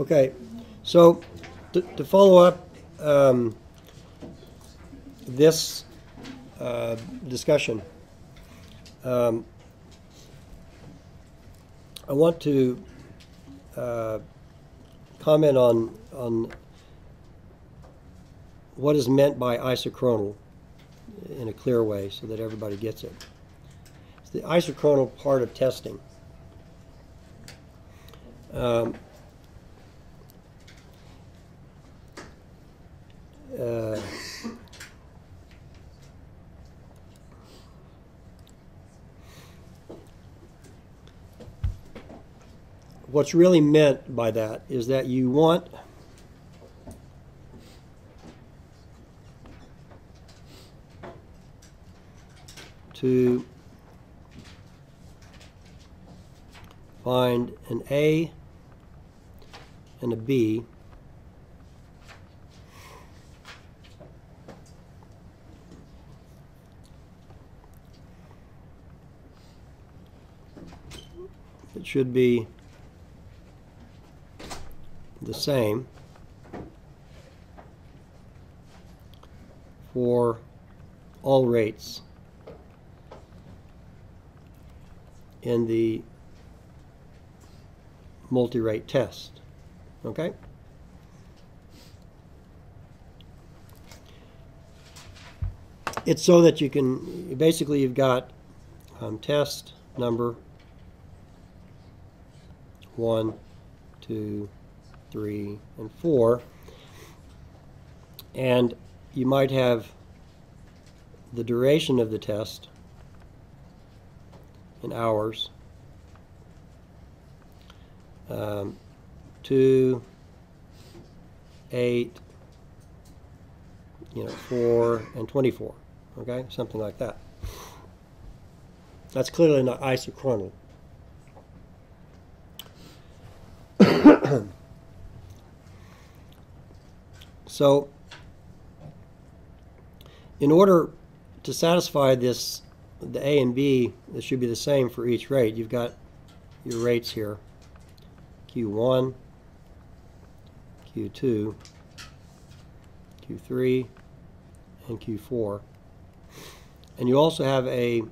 Okay, so to, to follow up um, this uh, discussion, um, I want to uh, comment on on what is meant by isochronal in a clear way so that everybody gets it. It's the isochronal part of testing. Um, uh, what's really meant by that is that you want to find an A and a B should be the same for all rates in the multi-rate test. Okay? It's so that you can, basically you've got um, test number one, two, three, and four. And you might have the duration of the test in hours. Um, two, eight, you know, four, and 24. Okay, something like that. That's clearly not isochronal. So, in order to satisfy this, the A and B, it should be the same for each rate. You've got your rates here. Q1, Q2, Q3, and Q4. And you also have a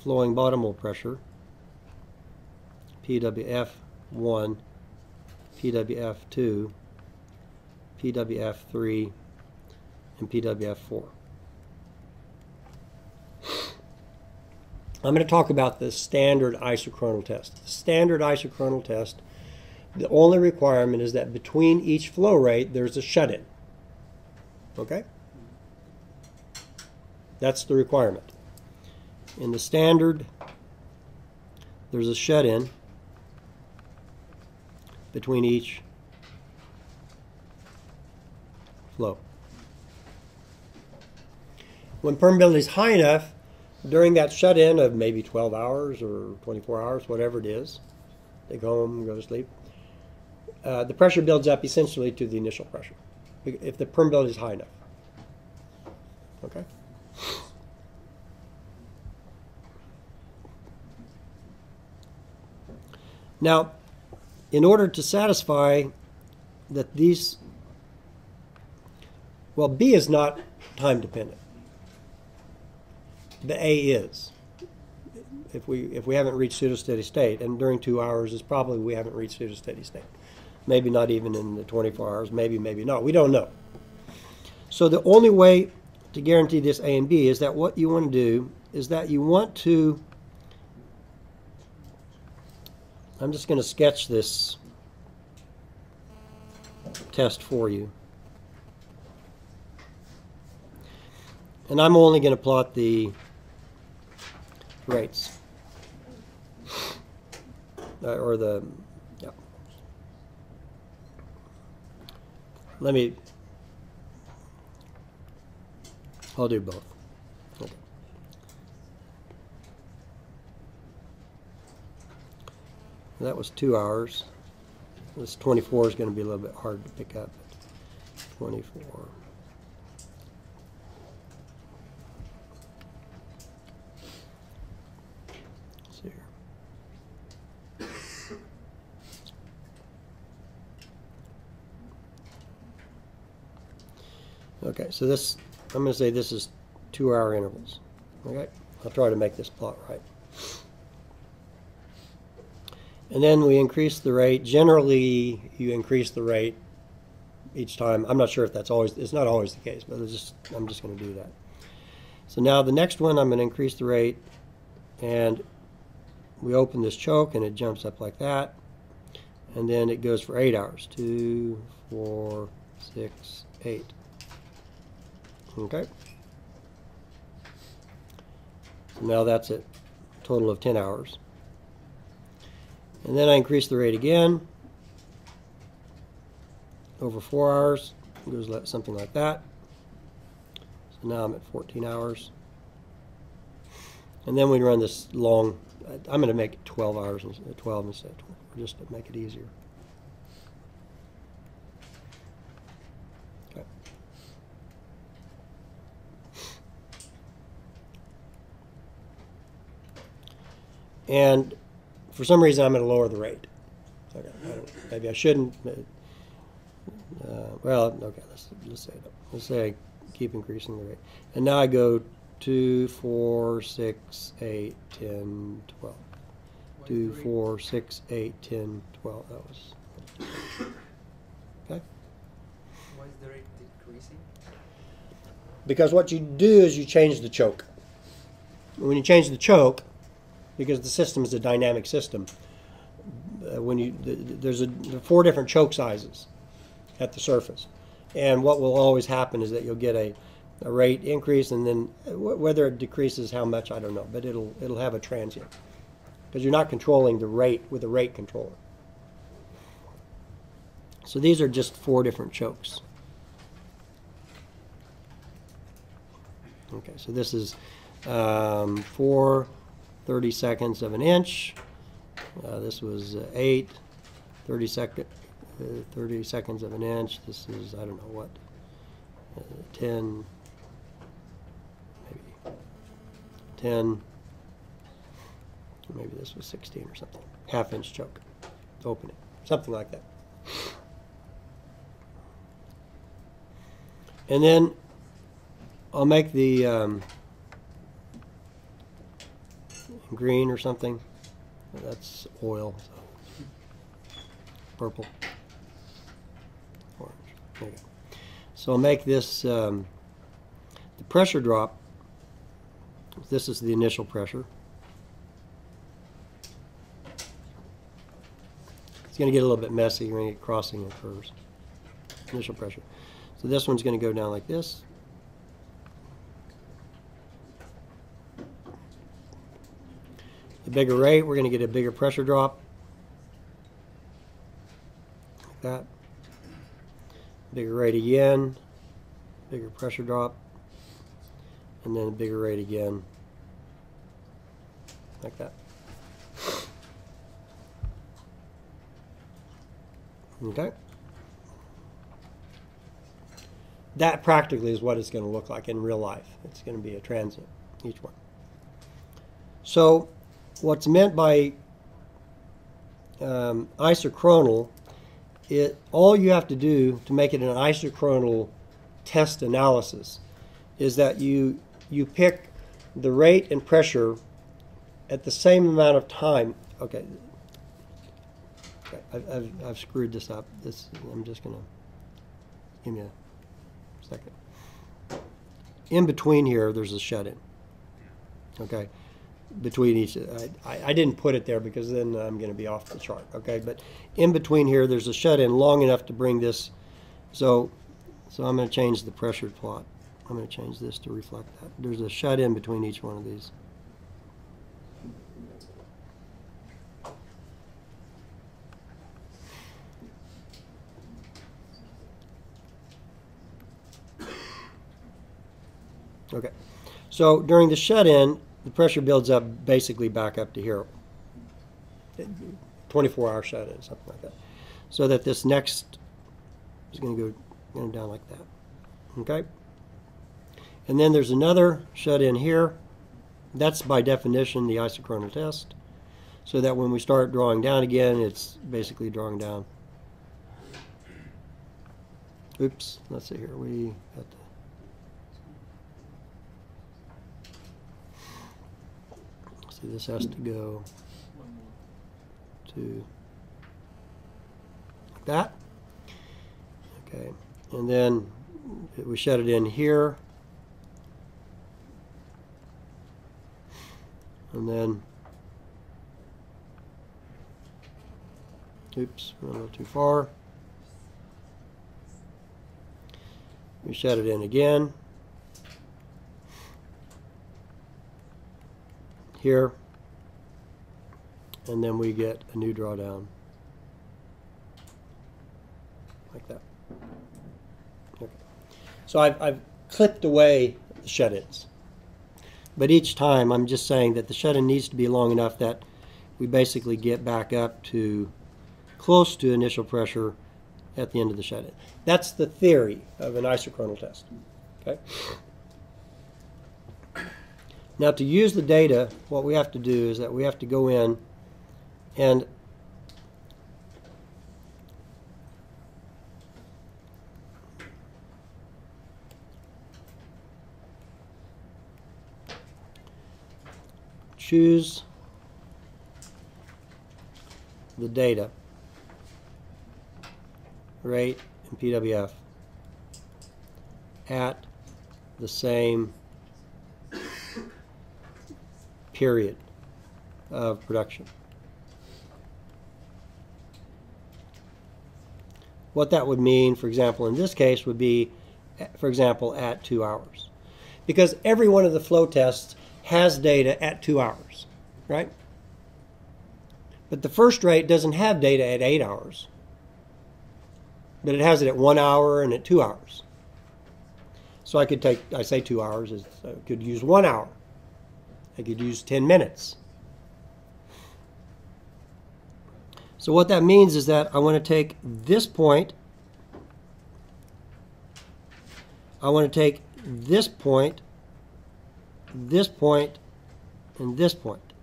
flowing bottom pressure, PWF1, PWF2, PWF3, and PWF4. I'm going to talk about the standard isochronal test. The standard isochronal test, the only requirement is that between each flow rate there's a shut-in. Okay? That's the requirement. In the standard, there's a shut-in between each When permeability is high enough, during that shut-in of maybe 12 hours or 24 hours, whatever it is, they go home, go to sleep, uh, the pressure builds up essentially to the initial pressure, if the permeability is high enough. Okay? Now, in order to satisfy that these, well, B is not time dependent. The A is. If we if we haven't reached pseudo-steady state, and during two hours is probably we haven't reached pseudo-steady state. Maybe not even in the 24 hours. Maybe maybe not. We don't know. So the only way to guarantee this A and B is that what you want to do is that you want to I'm just going to sketch this test for you. And I'm only going to plot the rates. Uh, or the, yeah. Let me, I'll do both. That was two hours. This 24 is going to be a little bit hard to pick up. 24. See here. Okay, so this, I'm gonna say this is two hour intervals. Okay, I'll try to make this plot right. And then we increase the rate. Generally, you increase the rate each time. I'm not sure if that's always, it's not always the case, but just, I'm just gonna do that. So now the next one, I'm gonna increase the rate and we open this choke and it jumps up like that. And then it goes for eight hours. Two, four, six, eight. Okay. So now that's it. Total of 10 hours. And then I increase the rate again. Over four hours. It goes something like that. So now I'm at 14 hours. And then we run this long, I'm going to make it 12 hours, 12 instead of 24, just to make it easier. And for some reason, I'm going to lower the rate. Okay, I maybe I shouldn't. Uh, well, okay, let's, let's say. Let's say I keep increasing the rate. And now I go two, four, six, eight, ten, twelve. Two, four, six, eight, ten, twelve. That was. Okay. Why is the rate decreasing? Because what you do is you change the choke. When you change the choke, because the system is a dynamic system, uh, when you th- th- there's a four different choke sizes at the surface, and what will always happen is that you'll get a, a rate increase, and then uh, whether it decreases how much I don't know, but it'll it'll have a transient because you're not controlling the rate with a rate controller. So these are just four different chokes. Okay, so this is um, four 30 seconds of an inch. Uh, this was uh, eight 30 second, uh, 30 seconds of an inch. This is, I don't know what, uh, 10, maybe 10, maybe this was 16 or something. Half inch choke, opening, something like that. And then I'll make the um, green or something. That's oil. So. Purple. Orange. There you go. So I'll make this um, the pressure drop. This is the initial pressure. It's going to get a little bit messy. You're going to get crossing of curves. Initial pressure. So this one's going to go down like this. The bigger rate, we're going to get a bigger pressure drop. Like that. Bigger rate again. Bigger pressure drop. And then a bigger rate again. Like that. Okay. That practically is what it's going to look like in real life. It's going to be a transient, each one. So, what's meant by um, isochronal, it all you have to do to make it an isochronal test analysis is that you you pick the rate and pressure at the same amount of time. Okay. I've, I've, I've screwed this up. This I'm just gonna give me a second. In between here, there's a shut-in. Okay, between each, I, I, I didn't put it there because then I'm going to be off the chart. Okay, but in between here, there's a shut-in long enough to bring this. So, so I'm going to change the pressure plot. I'm going to change this to reflect that. There's a shut-in between each one of these. Okay. So during the shut-in, the pressure builds up basically back up to here. 24 hour shut-in, something like that. So that this next is going to go down like that. Okay? And then there's another shut-in here. That's by definition the isochronal test. So that when we start drawing down again, it's basically drawing down. Oops, let's see here. We got This has to go to like that. Okay, and then we shut it in here. And then, oops, a little too far. We shut it in again. Here. And then we get a new drawdown. Like that. Okay. So I've, I've clipped away the shut-ins. But each time, I'm just saying that the shut-in needs to be long enough that we basically get back up to close to initial pressure at the end of the shut-in. That's the theory of an isochronal test. Okay? Now, to use the data, what we have to do is that we have to go in and choose the data, rate, and PWF at the same period of production. What that would mean, for example, in this case, would be, for example, at two hours. Because every one of the flow tests has data at two hours, right? But the first rate doesn't have data at eight hours, but it has it at one hour and at two hours. So I could take, I say two hours, I could use one hour. I could use 10 minutes. So what that means is that I want to take this point, I want to take this point, this point, and this point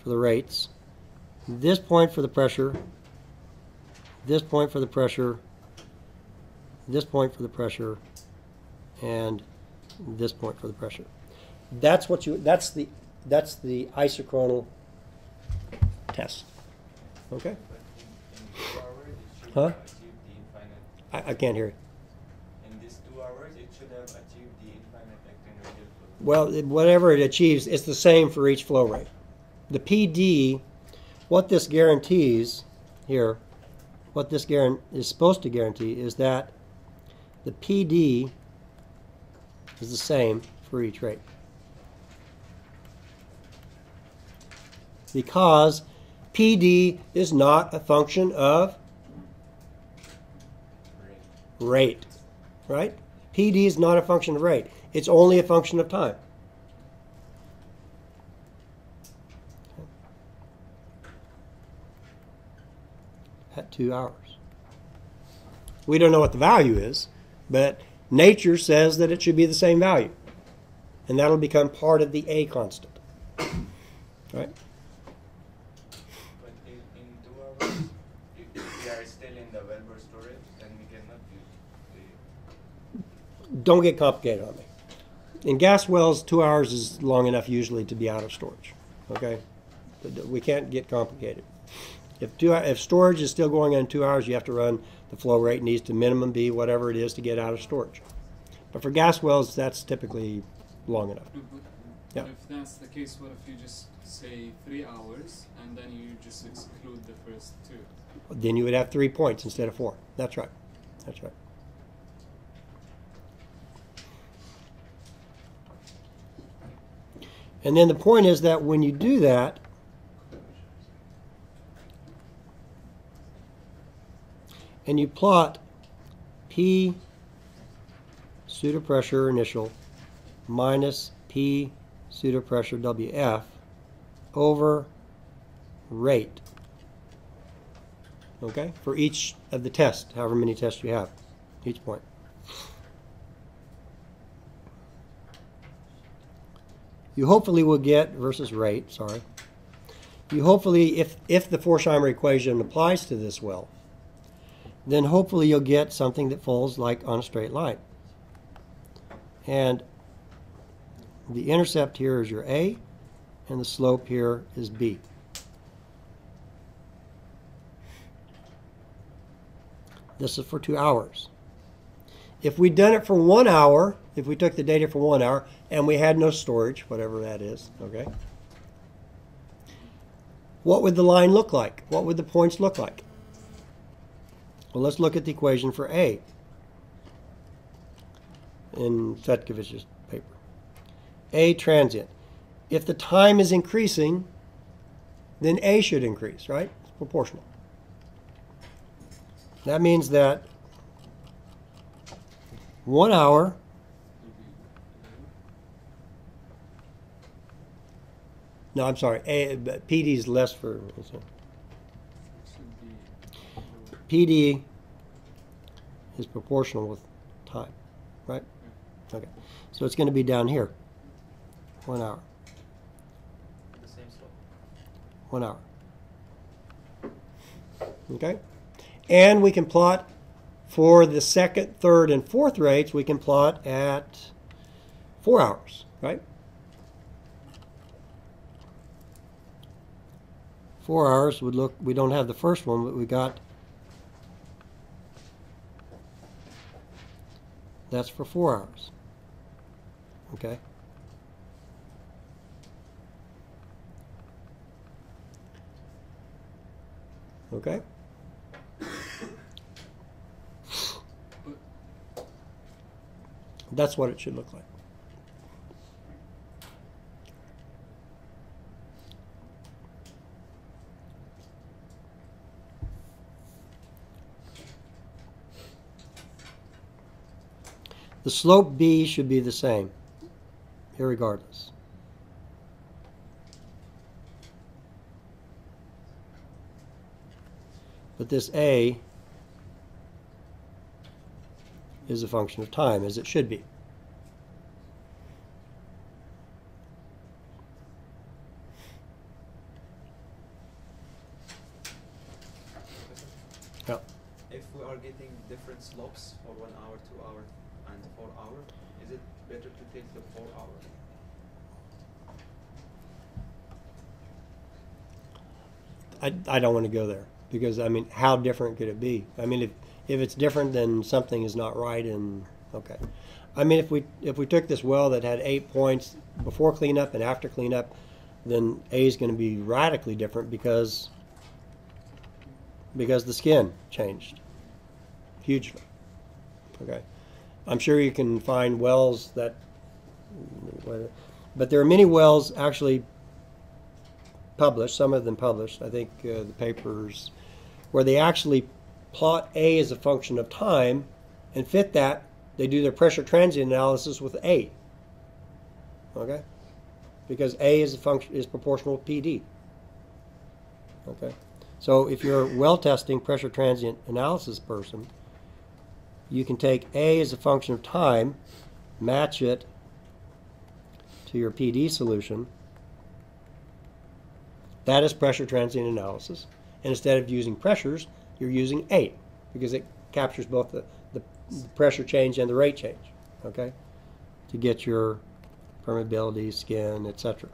for the rates, this point for the pressure, this point for the pressure, this point for the pressure, and this point for the pressure. That's what you. That's the. That's the isochronal test. Okay. Huh? I, I can't hear you. It. Well, it- whatever it achieves, it's the same for each flow rate. The PD, what this guarantees here, what this guaran- is supposed to guarantee is that the PD is the same for each rate. Because PD is not a function of rate, right? PD is not a function of rate. It's only a function of time. At two hours. We don't know what the value is, but nature says that it should be the same value. And that'll become part of the A constant. Right? But in, in two hours, if, if we are still in the wellbore storage, then we cannot use the. Don't get complicated on me. In gas wells, two hours is long enough usually to be out of storage. Okay, we can't get complicated. If two, if storage is still going on in two hours, you have to run the flow rate needs to minimum be whatever it is to get out of storage. But for gas wells, that's typically long enough. Yeah. but if that's the case, what if you just say three hours and then you just exclude the first two? Then you would have three points instead of four. That's right. That's right. And then the point is that when you do that, and you plot P pseudopressure initial minus P pseudopressure WF over rate. Okay? For each of the tests, however many tests you have, each point. You hopefully will get, versus rate, sorry. You hopefully, if, if the Forchheimer equation applies to this well, then hopefully you'll get something that falls like on a straight line. And the intercept here is your A, and the slope here is b. This is for two hours. If we'd done it for one hour, if we took the data for one hour and we had no storage, whatever that is, okay, what would the line look like? What would the points look like? Well, let's look at the equation for A in Fetkovich's paper. A transient. If the time is increasing, then A should increase, right? It's proportional. That means that one hour No, I'm sorry. A, PD is less for PD is proportional with time, right? Okay. So it's going to be down here. One hour. The same slope. One hour. Okay? And we can plot for the second, third, and fourth rates, we can plot at four hours, right? Four hours would look, we don't have the first one, but we got, that's for four hours. Okay? Okay? That's what it should look like. The slope B should be the same, irregardless. But this A is a function of time, as it should be. Yeah. If we are getting different slopes for one hour, two hour, and four hour, is it better to take the four hour? I, I don't want to go there because I mean, how different could it be? I mean, if if it's different, then something is not right. And okay, I mean, if we if we took this well that had eight points before cleanup and after cleanup, then A is going to be radically different because because the skin changed hugely. Okay, I'm sure you can find wells that, but there are many wells actually published, some of them published, I think uh, the papers, where they actually plot A as a function of time and fit that. They do their pressure transient analysis with A. Okay? Because A is a function is proportional to PD. Okay? So if you're well testing pressure transient analysis person, you can take A as a function of time, match it to your PD solution, that is pressure transient analysis. And instead of using pressures, you're using A because it captures both the, the, the pressure change and the rate change, okay, to get your permeability, skin, etc.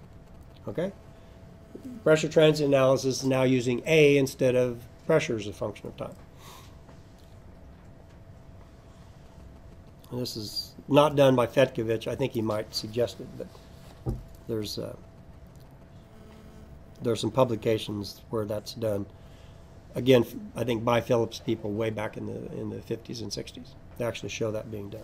Okay? Pressure transient analysis is now using A instead of pressure as a function of time. And this is not done by Fetkovich. I think he might suggest it, but there's. Uh, there's some publications where that's done. Again, I think by Phillips people way back in the in the 50s and 60s. They actually show that being done.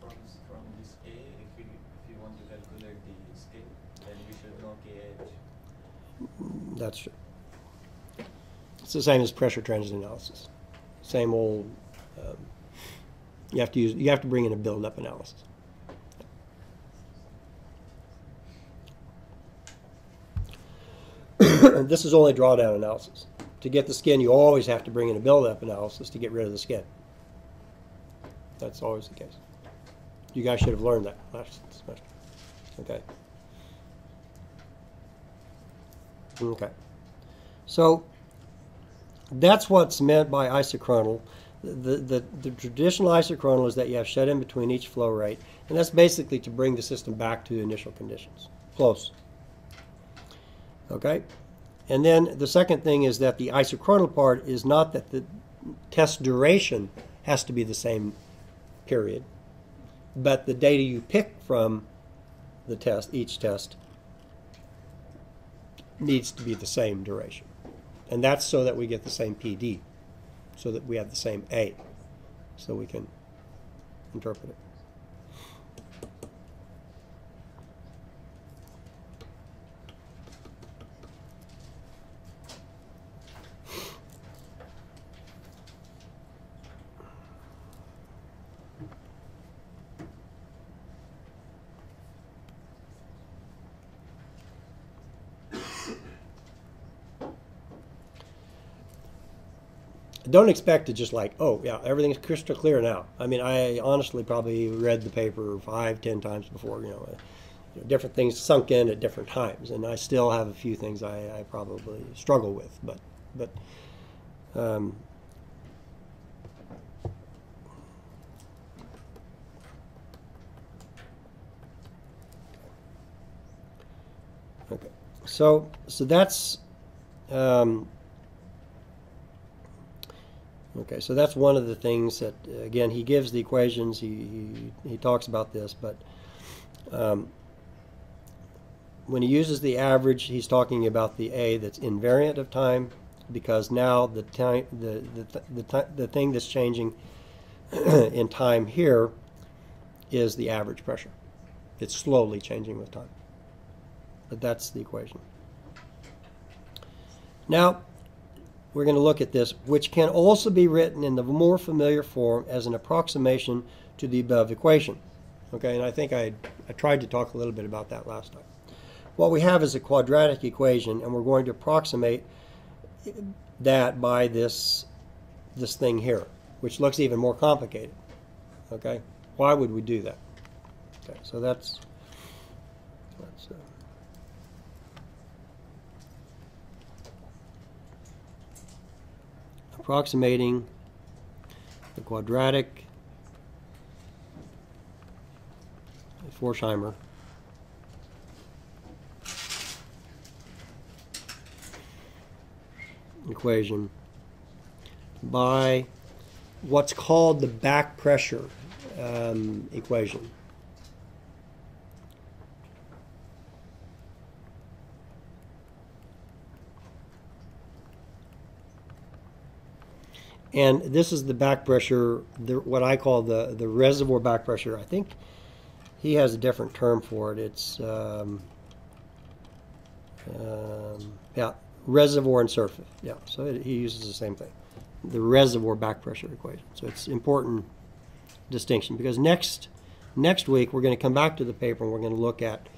From, from this A, if you, if you want to calculate the scale, then we should know KH. That's true. It's the same as pressure transient analysis. Same old. Um, you have to use. You have to bring in a build-up analysis. this is only drawdown analysis. To get the skin, you always have to bring in a build-up analysis to get rid of the skin. That's always the case. You guys should have learned that last semester. Okay. Okay. So that's what's meant by isochronal. The, the, the traditional isochronal is that you have shut in between each flow rate, and that's basically to bring the system back to the initial conditions, close. Okay? And then the second thing is that the isochronal part is not that the test duration has to be the same period, but the data you pick from the test, each test, needs to be the same duration. And that's so that we get the same PD, so that we have the same A, so we can interpret it. Don't expect to just like, oh yeah, everything's crystal clear now. I mean, I honestly probably read the paper five, ten times before. You know, uh, you know, different things sunk in at different times, and I still have a few things I, I probably struggle with. But, but, um, okay, so so that's. Um, Okay, so that's one of the things that, again, he gives the equations, he, he, he talks about this, but um, when he uses the average, he's talking about the A that's invariant of time because now the time, the, the, the, the, the thing that's changing in time here is the average pressure. It's slowly changing with time. But that's the equation. Now, we're going to look at this, which can also be written in the more familiar form as an approximation to the above equation. Okay, and I think I, I tried to talk a little bit about that last time. What we have is a quadratic equation, and we're going to approximate that by this, this thing here, which looks even more complicated. Okay, why would we do that? Okay, so that's, that's uh, approximating the quadratic Forchheimer equation by what's called the back pressure um, equation. And this is the back pressure, the, what I call the, the reservoir back pressure. I think he has a different term for it. It's, um, um, yeah, reservoir and surface. Yeah, so it, he uses the same thing. The reservoir back pressure equation. So it's important distinction because next next week we're going to come back to the paper and we're going to look at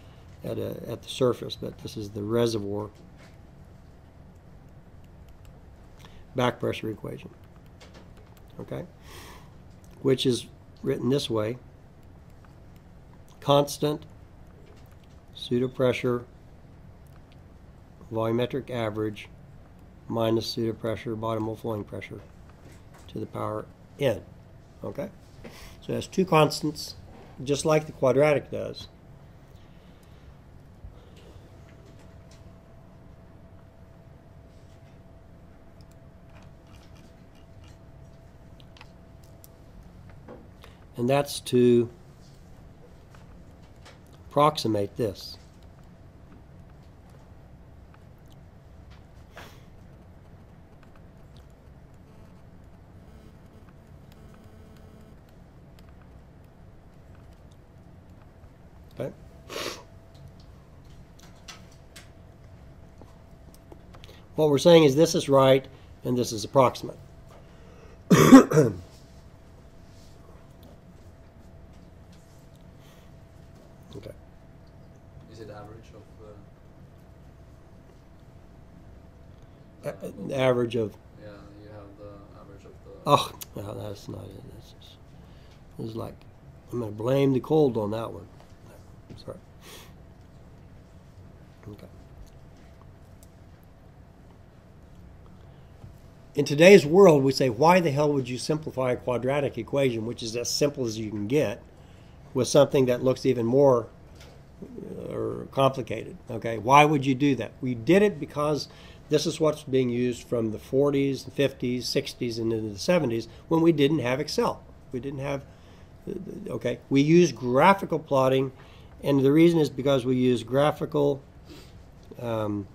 at, a, at the surface, but this is the reservoir back pressure equation okay? Which is written this way constant pseudopressure volumetric average minus pseudopressure bottom of flowing pressure to the power n. Okay? So it has two constants, just like the quadratic does. And that's to approximate this. Okay. What we're saying is this is right and this is approximate. okay. Is it average of? Uh, A- a- the average of yeah, you have the average of the. oh no, that's not it. That's just, it's like I'm going to blame the cold on that one. Sorry. Okay. in today's world, we say, why the hell would you simplify a quadratic equation, which is as simple as you can get, with something that looks even more uh, or complicated? Okay, why would you do that? We did it because this is what's being used from the 40s, the 50s, 60s, and into the 70s when we didn't have Excel. We didn't have, okay, we use graphical plotting, and the reason is because we use graphical um,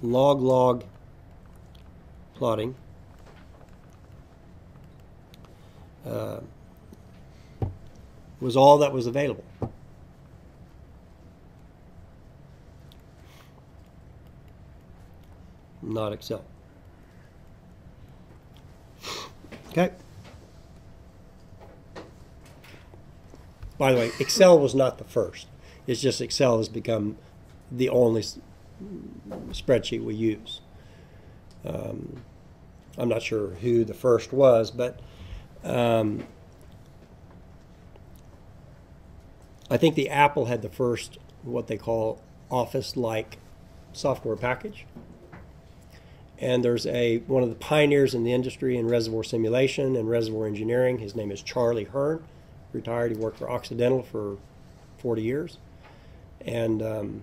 log log plotting. Uh, was all that was available. Not Excel. Okay. By the way, Excel was not the first. It's just Excel has become the only spreadsheet we use. Um, I'm not sure who the first was, but um, I think the Apple had the first what they call Office-like software package. And there's a one of the pioneers in the industry in reservoir simulation and reservoir engineering. His name is Charlie Hearn. Retired. He worked for Occidental for 40 years, and um,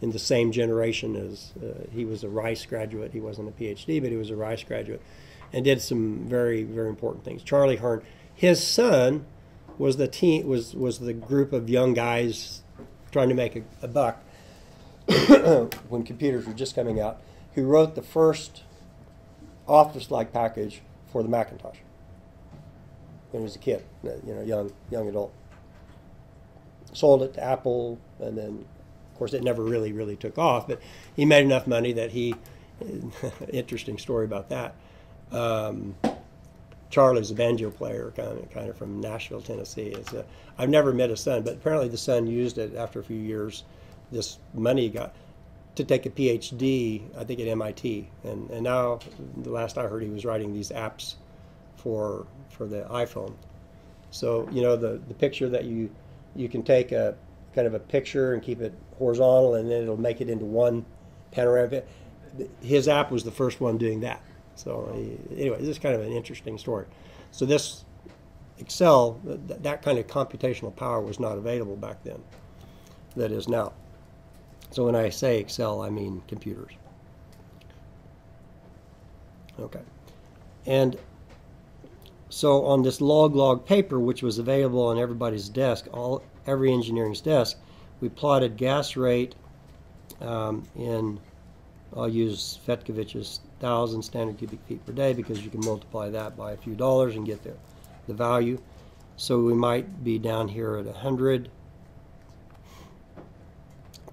in the same generation as uh, he was a Rice graduate. He wasn't a PhD, but he was a Rice graduate, and did some very very important things. Charlie Hearn. His son was the team was was the group of young guys trying to make a, a buck when computers were just coming out. Who wrote the first Office-like package for the Macintosh when he was a kid, you know, young young adult. Sold it to Apple, and then, of course, it never really really took off. But he made enough money that he. interesting story about that. Um, Charlie's a banjo player, kind of, kind of from Nashville, Tennessee. A, I've never met his son, but apparently the son used it after a few years. This money he got to take a PhD, I think at MIT, and and now the last I heard he was writing these apps for for the iPhone. So you know the the picture that you you can take a kind of a picture and keep it horizontal, and then it'll make it into one panorama. His app was the first one doing that. So he, anyway, this is kind of an interesting story. So this Excel, that, that kind of computational power was not available back then. That is now. So when I say Excel, I mean computers. Okay. And so on this log log paper, which was available on everybody's desk, all every engineering's desk, we plotted gas rate um, in, I'll use Fetkovich's thousand standard cubic feet per day because you can multiply that by a few dollars and get the, the value. So we might be down here at a hundred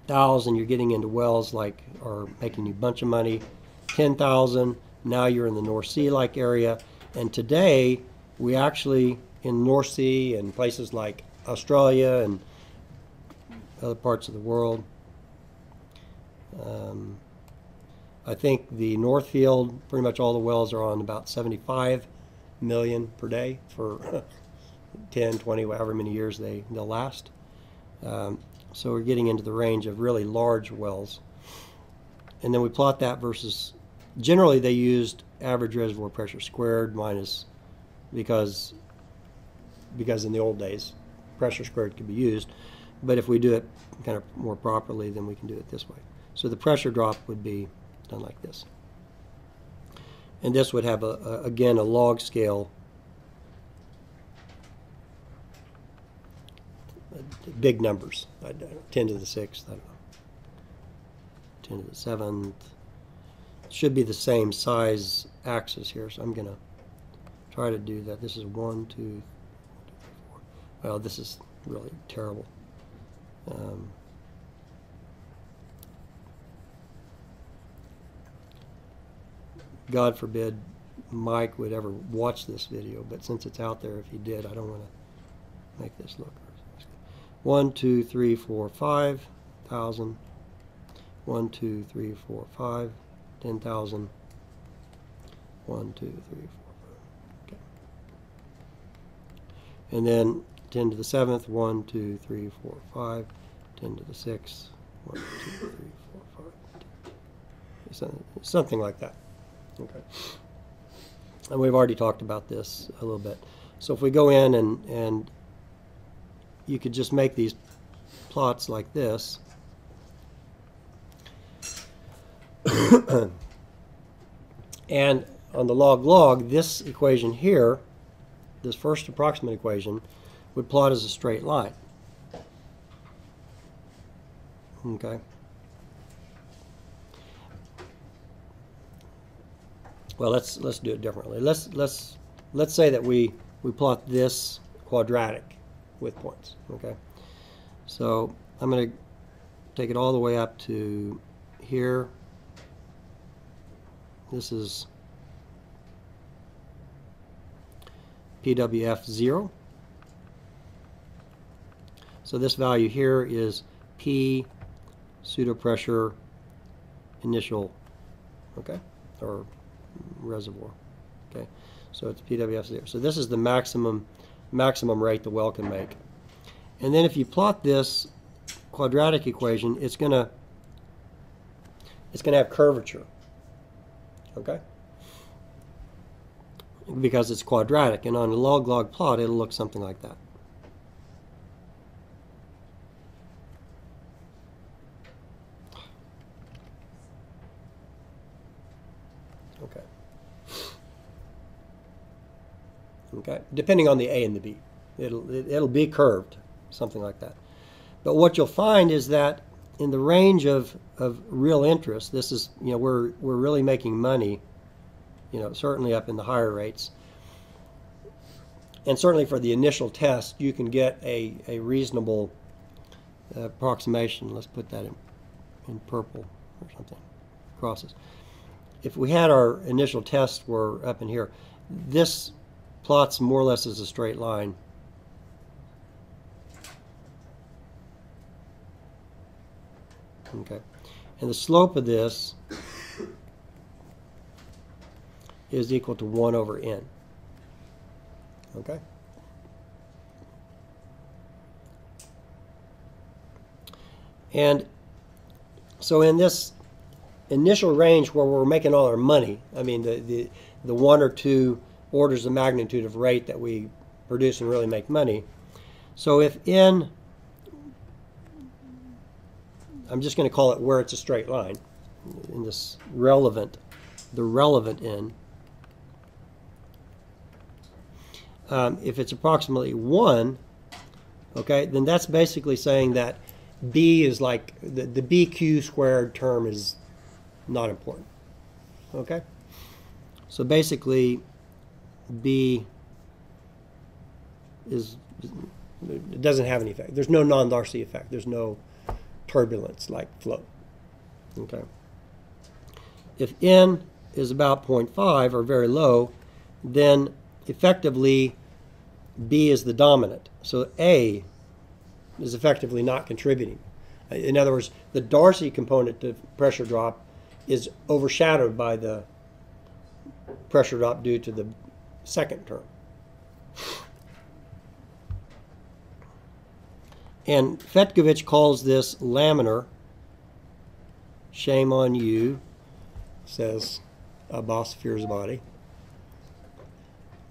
thousand. You're getting into wells like are making you a bunch of money. Ten thousand. Now you're in the North Sea like area. And today we actually in North Sea and places like Australia and other parts of the world. Um, I think the North Field, pretty much all the wells are on about 75 million per day for 10, 20, however many years they, they'll last. Um, so we're getting into the range of really large wells. And then we plot that versus, generally they used average reservoir pressure squared minus, because, because in the old days, pressure squared could be used. But if we do it kind of more properly, then we can do it this way. So the pressure drop would be done like this. And this would have, a, a, again, a log scale. uh, Big numbers, I don't know, 10 to the 6th, I don't know. 10 to the 7th. Should be the same size axis here, so I'm going to try to do that. This is 1, 2, 3, 4. Well, this is really terrible. Um, God forbid Mike would ever watch this video, but since it's out there, if he did, I don't want to make this look. One, two, three, four, five thousand. One, two, three, four, five. Ten thousand. One, two, three, four, five. Okay. And then ten to the seventh. One, two, three, four, five. Ten to the sixth. One, two, three, four, five. Something like that. Okay. And we've already talked about this a little bit. So if we go in and, and you could just make these plots like this. and on the log log, this equation here, this first approximate equation, would plot as a straight line. Okay. Well, let's let's do it differently. Let's let's let's say that we we plot this quadratic with points. Okay. So I'm going to take it all the way up to here. This is PWF zero. So this value here is P pseudo pressure initial, okay, or reservoir. Okay, so it's PWF zero. So this is the maximum maximum rate the well can make. And then if you plot this quadratic equation, it's gonna it's gonna have curvature. Okay? Because it's quadratic, and on a log-log plot, it'll look something like that. Okay. Okay, depending on the A and the B. It'll, it, it'll be curved, something like that. But what you'll find is that in the range of, of real interest, this is, you know, we're, we're really making money, you know, certainly up in the higher rates. And certainly for the initial test, you can get a, a reasonable approximation. Let's put that in, in purple or something, crosses. If we had our initial test were up in here, this plots more or less as a straight line. Okay. And the slope of this is equal to 1 over n. Okay? And so in this initial range where we're making all our money, I mean the, the, the one or two orders of magnitude of rate that we produce and really make money. So if n, I'm just going to call it where it's a straight line, in this relevant, the relevant n, um, if it's approximately 1, okay, then that's basically saying that b is like, the, the bq squared term is not important, okay? So basically, B is it doesn't have any effect. There's no non-Darcy effect. There's no turbulence like flow. Okay. If n is about 0.5 or very low, then effectively B is the dominant. So A is effectively not contributing. In other words, the Darcy component to pressure drop is overshadowed by the pressure drop due to the second term. And Fetkovich calls this laminar. Shame on you, says Abbas Firoozabadi.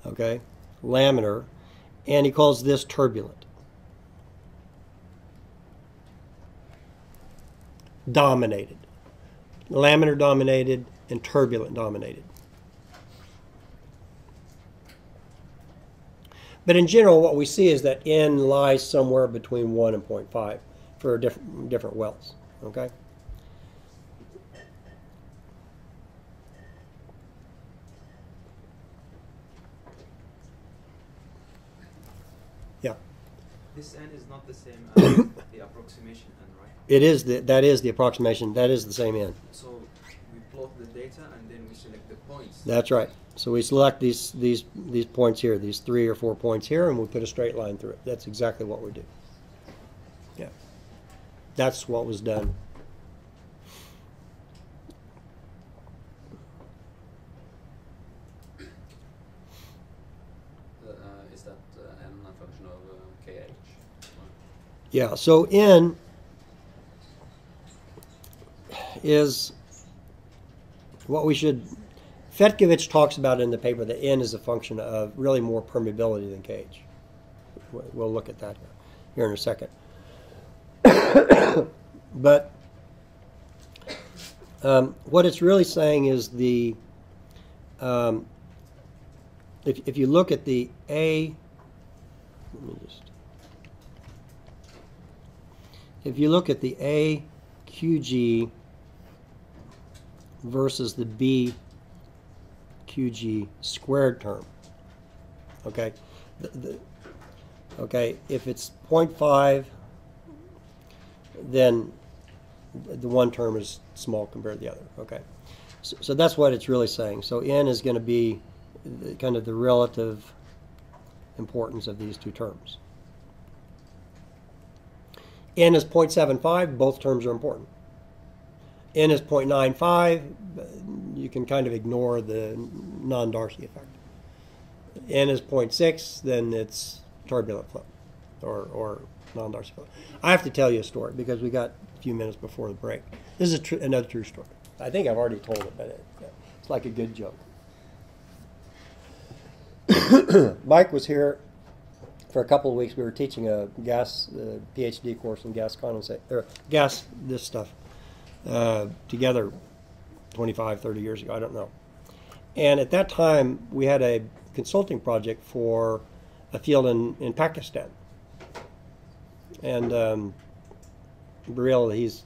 Okay, laminar. And he calls this turbulent. Dominated. Laminar dominated and turbulent dominated. But in general, what we see is that n lies somewhere between 1 and 0.5 for different, different wells. Okay? Yeah. This n is not the same as the approximation n, right? It is the, that is the approximation. That is the same n. So we plot the data and then we select the points. That's right. So we select these these these points here, these three or four points here, and we put a straight line through it. That's exactly what we do. Yeah. That's what was done. Uh, is that uh, n a function of uh, kh? Yeah, so n is what we should Fetkovich talks about in the paper that N is a function of really more permeability than. We- We'll look at that here in a second. but um, what it's really saying is the um, if, if you look at the A, let me just if you look at the A QG versus the B QG squared term, okay, the, the, okay, if it's 0.5, then the one term is small compared to the other, okay. So, so that's what it's really saying. So n is going to be the, kind of the relative importance of these two terms. n is 0.75, both terms are important. N is 0.95, you can kind of ignore the non-Darcy effect. n is 0.6, then it's turbulent flow or, or non-Darcy flow. I have to tell you a story because we got a few minutes before the break. This is tr- another true story. I think I've already told it, but it, it's like a good joke. Mike was here for a couple of weeks. We were teaching a gas uh, PhD course in gas condensate or gas this stuff uh, together 25, 30 years ago. I don't know. And at that time, we had a consulting project for a field in, in Pakistan. And um, he's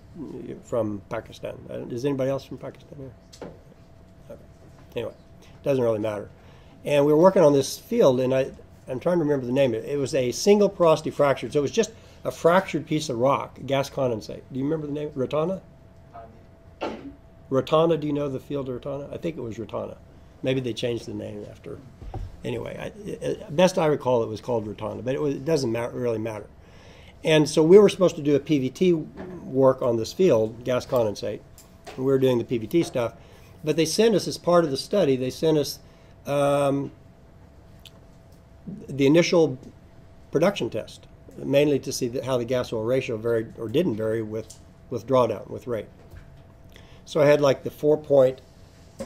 from Pakistan. Uh, Is anybody else from Pakistan here? Anyway, doesn't really matter. And we were working on this field, and I, I'm trying to remember the name it. It was a single porosity fractured, so it was just a fractured piece of rock, gas condensate. Do you remember the name? Ratana? Ratana, do you know the field of Ratana? I think it was Rotana. Maybe they changed the name after. Anyway, I, it, best I recall, it was called Rotana, but it, was, it doesn't matter, really matter. And so we were supposed to do a PVT work on this field, gas condensate. And we were doing the PVT stuff. But they sent us, as part of the study, they sent us um, the initial production test, mainly to see how the gas oil ratio varied or didn't vary with, with drawdown, with rate. So I had like the four point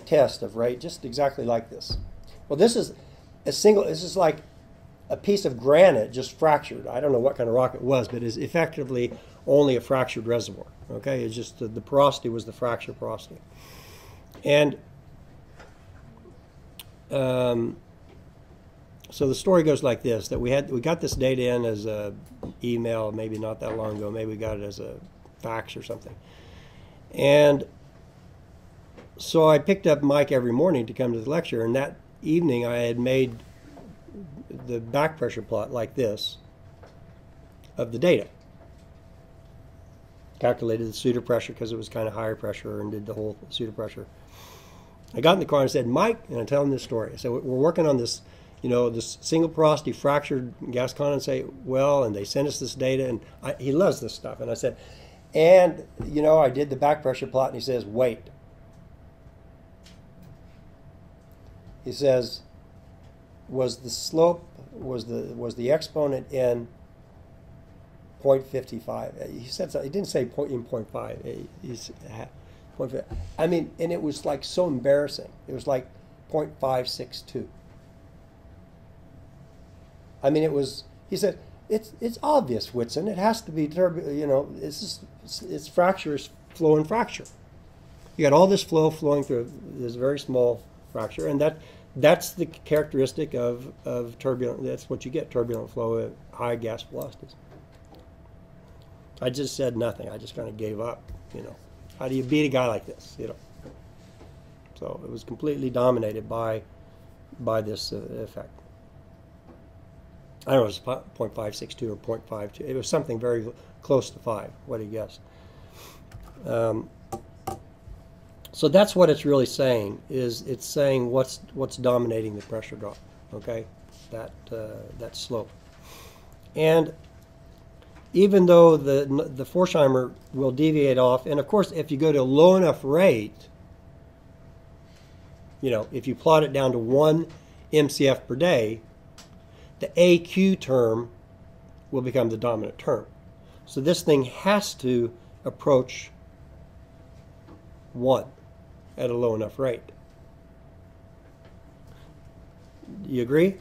test of rate, just exactly like this. Well, this is a single, this is like a piece of granite just fractured. I don't know what kind of rock it was, but it's effectively only a fractured reservoir. Okay, it's just the, the porosity was the fracture porosity. And um, so the story goes like this: that we had we got this data in as a email, maybe not that long ago. Maybe we got it as a fax or something. And so I picked up Mike every morning to come to the lecture, and that evening I had made the back pressure plot like this of the data. Calculated the pseudopressure because it was kind of higher pressure and did the whole pseudopressure. I got in the car and said, Mike, and I tell him this story. I said, we're working on this, you know, this single porosity fractured gas condensate well, and they sent us this data, and I, he loves this stuff. And I said, and, you know, I did the back pressure plot, and he says, wait. He says, was the slope was the was the exponent in 0.55 uh, he said so he didn't say point in 0.5 he's point five. Uh, i mean and it was like so embarrassing. It was like 0.562 i mean it was he said it's it's obvious whitson. It has to be turbo you know it's just it's, it's fractures flow and fracture. You got all this flow flowing through this very small fracture and that that's the characteristic of, of turbulent. That's what you get turbulent flow at high gas velocities. I just said nothing. I just kind of gave up. You know, how do you beat a guy like this? You know. So it was completely dominated by by this uh, effect. I don't know, it was 0.562 or 0.52. It was something very close to five. What he guessed. Um, so that's what it's really saying. Is it's saying what's what's dominating the pressure drop? Okay, that uh, that slope. And even though the the Forchheimer will deviate off, and of course, if you go to a low enough rate, you know, if you plot it down to one MCF per day, the AQ term will become the dominant term. So this thing has to approach one at a low enough rate. Do you agree? Yes.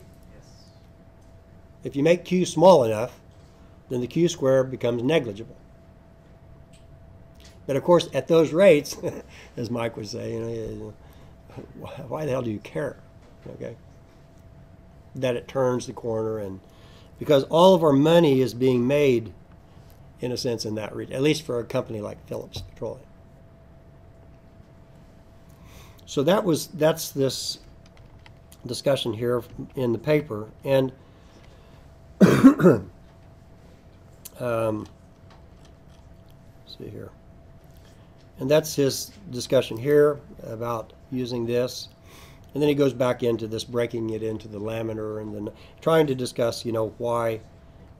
If you make Q small enough, then the Q square becomes negligible. But of course, at those rates, as Mike would say, you know, why- why the hell do you care? Okay, that it turns the corner, and because all of our money is being made, in a sense, in that region, at least for a company like Phillips Petroleum. So that was that's this discussion here in the paper, and um, see here. And that's his discussion here about using this. And then he goes back into this, breaking it into the laminar and then trying to discuss, you know, why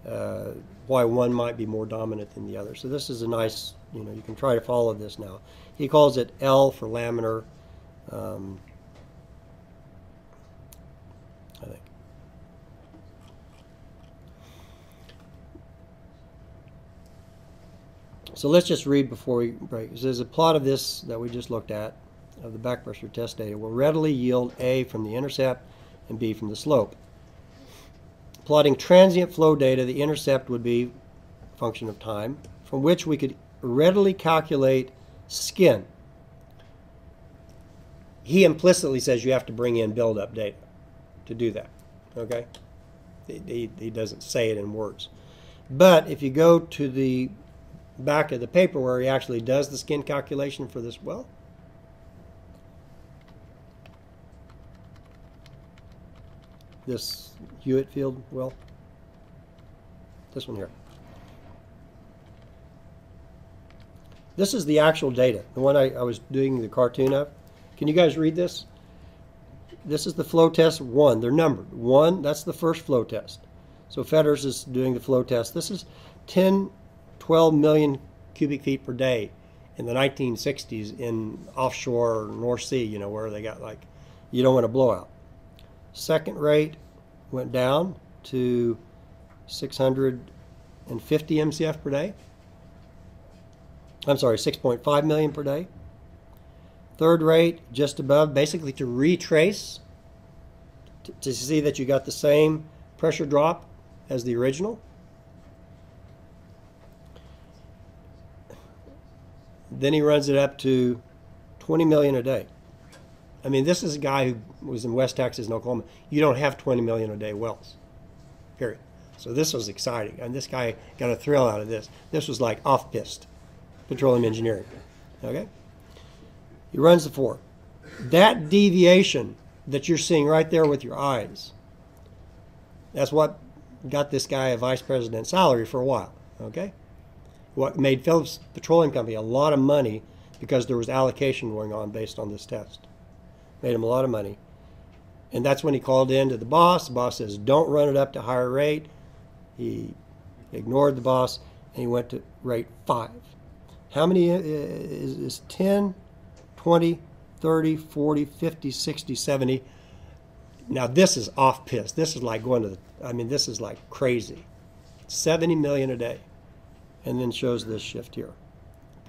uh, why one might be more dominant than the other. So this is a nice, you know, you can try to follow this now. He calls it L for laminar. Um, I think. So let's just read before we break. It says a plot of this that we just looked at of the back pressure test data will readily yield A from the intercept and B from the slope. Plotting transient flow data, the intercept would be function of time, from which we could readily calculate skin. He implicitly says you have to bring in build-up data to do that. Okay? He, he, doesn't say it in words. But if you go to the back of the paper where he actually does the skin calculation for this well, this Hewett Field well, this one here. This is the actual data, the one I, I was doing the cartoon of. Can you guys read this? This is the flow test one. They're numbered. One, that's the first flow test. So Fetters is doing the flow test. This is 10, 12 million cubic feet per day in the 1960s in offshore North Sea, you know, where they got like, you don't want a blowout. Second rate went down to 650 MCF per day. I'm sorry, 6.5 million per day. Third rate, just above, basically to retrace, to, see that you got the same pressure drop as the original. Then he runs it up to 20 million a day. I mean, this is a guy who was in West Texas and Oklahoma. You don't have 20 million a day wells, period. So this was exciting, and this guy got a thrill out of this. This was like off-pist petroleum engineering. Okay, he runs the four. That deviation that you're seeing right there with your eyes, that's what got this guy a vice president salary for a while. Okay, what made Phillips Petroleum Company a lot of money because there was allocation going on based on this test made him a lot of money. And that's when he called in to the boss. The boss says, don't run it up to higher rate. He ignored the boss and he went to rate 5. How many uh, is, is 10, 20, 30, 40, 50, 60, 70? Now this is off piss. This is like going to the, I mean, this is like crazy. 70 million a day. And then shows this shift here,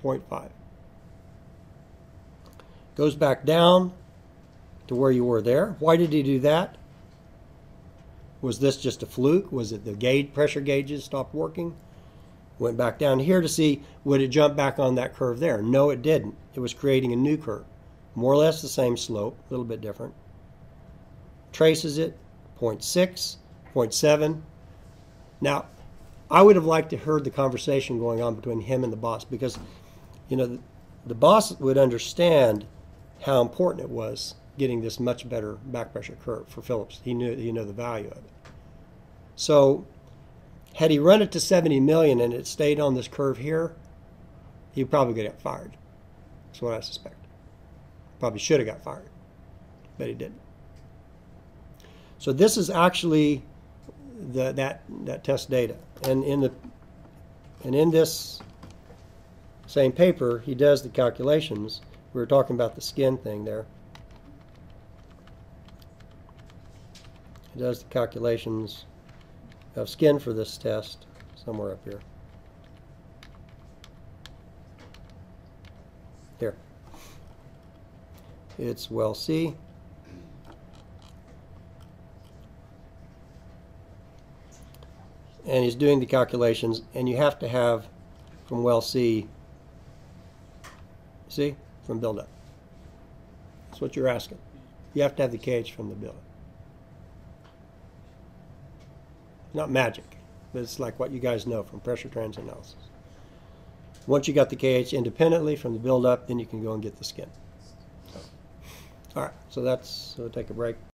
0.5. Goes back down, to where you were there. Why did he do that? Was this just a fluke? Was it the gauge pressure gauges stopped working? Went back down here to see would it jump back on that curve there. No, it didn't. It was creating a new curve. More or less the same slope, a little bit different. Traces it, 0.6, 0.7. Now, I would have liked to heard the conversation going on between him and the boss because, you know, the, the boss would understand how important it was getting this much better back pressure curve for Phillips. He knew he knew the value of it. So had he run it to 70 million and it stayed on this curve here, he'd probably have fired. That's what I suspect. Probably should have got fired, but he didn't. So this is actually the, that that test data, and in the and in this same paper, he does the calculations. We were talking about the skin thing there. He does the calculations of skin for this test somewhere up here. Here. It's well C. And he's doing the calculations, and you have to have from well C, see, from buildup. That's what you're asking. You have to have the KH from the buildup. Not magic, but it's like what you guys know from pressure transient analysis. Once you got the KH independently from the buildup, then you can go and get the skin. All right, so that's, we'll take a break.